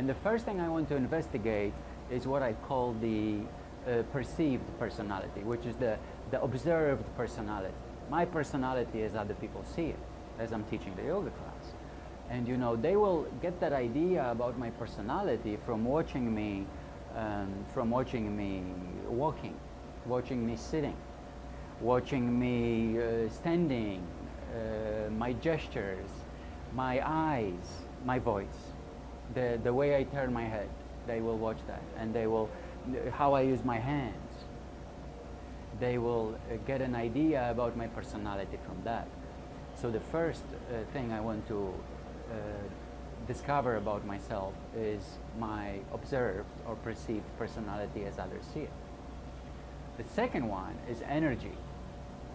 And the first thing I want to investigate is what I call the uh, perceived personality, which is the, the observed personality. My personality as other people see it, as I'm teaching the yoga class. And you know, they will get that idea about my personality from watching me, um, from watching me walking, watching me sitting, watching me uh, standing, uh, my gestures, my eyes, my voice, the, the way I turn my head. They will watch that and they will, how I use my hands. They will uh, get an idea about my personality from that. So the first uh, thing I want to uh, discover about myself is my observed or perceived personality as others see it. The second one is energy.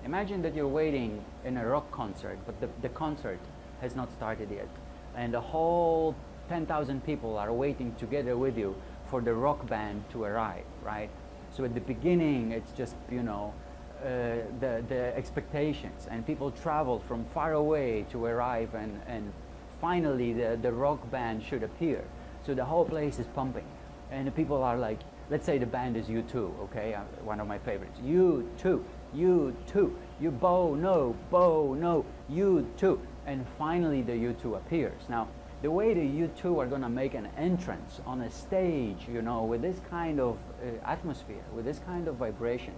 Imagine that you're waiting in a rock concert, but the, the concert has not started yet. And the whole 10,000 people are waiting together with you for the rock band to arrive, right? So at the beginning, it's just, you know, uh, the, the expectations, and people travel from far away to arrive, and, and finally the, the rock band should appear. So the whole place is pumping, and the people are like, let's say the band is U2, okay, uh, one of my favorites. U2, U2, you bow, no, bow, no, U2. And finally the U2 appears. Now, the way that you two are going to make an entrance on a stage, you know, with this kind of uh, atmosphere, with this kind of vibration,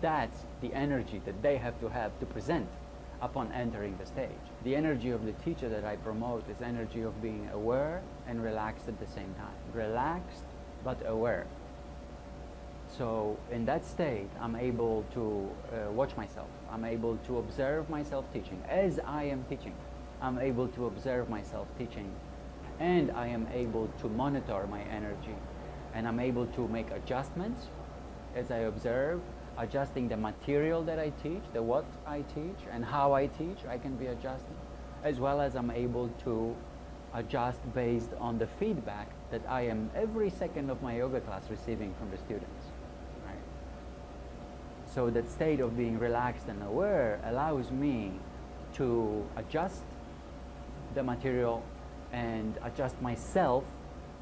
that's the energy that they have to have to present upon entering the stage. The energy of the teacher that I promote is energy of being aware and relaxed at the same time. Relaxed but aware. So in that state, I'm able to uh, watch myself. I'm able to observe myself teaching. As I am teaching, I'm able to observe myself teaching. And I am able to monitor my energy. And I'm able to make adjustments as I observe adjusting the material that I teach, the what I teach, and how I teach, I can be adjusting, as well as I'm able to adjust based on the feedback that I am every second of my yoga class receiving from the students. Right? So that state of being relaxed and aware allows me to adjust the material and adjust myself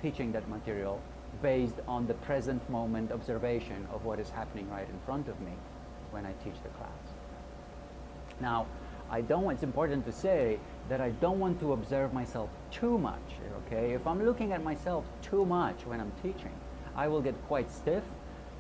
teaching that material based on the present moment observation of what is happening right in front of me when I teach the class. Now, I don't, it's important to say that I don't want to observe myself too much, okay? If I'm looking at myself too much when I'm teaching, I will get quite stiff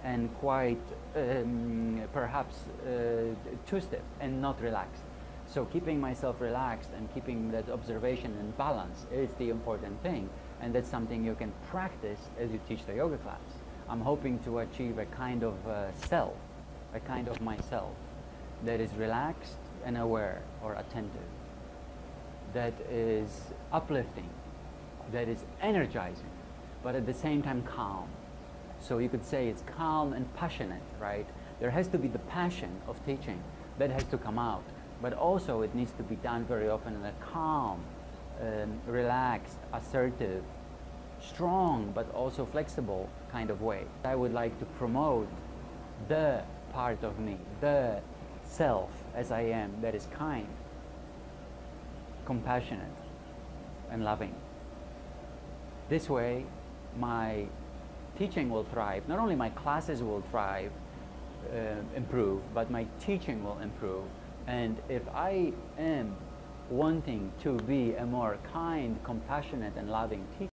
and quite um, perhaps uh, too stiff and not relaxed. So keeping myself relaxed and keeping that observation and balance is the important thing. And that's something you can practice as you teach the yoga class. I'm hoping to achieve a kind of uh, self, a kind of myself that is relaxed and aware or attentive, that is uplifting, that is energizing, but at the same time calm. So you could say it's calm and passionate, right? There has to be the passion of teaching that has to come out, but also it needs to be done very often in a calm, um, relaxed, assertive, strong, but also flexible kind of way. I would like to promote the part of me, the self as I am that is kind, compassionate, and loving. This way, my teaching will thrive. Not only my classes will thrive, uh, improve, but my teaching will improve. And if I am wanting to be a more kind, compassionate, and loving teacher,